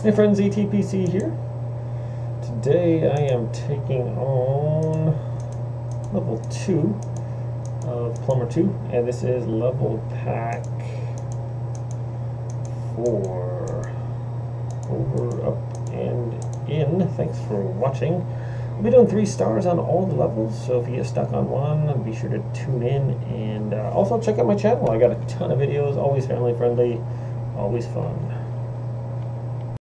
Hey friends, ETPC here. Today I am taking on level 2 of Plumber 2, and this is level pack 4. Over, up, and in. Thanks for watching. I'll be doing 3 stars on all the levels, so if you get stuck on one, be sure to tune in, and uh, also check out my channel. I got a ton of videos, always family friendly, always fun.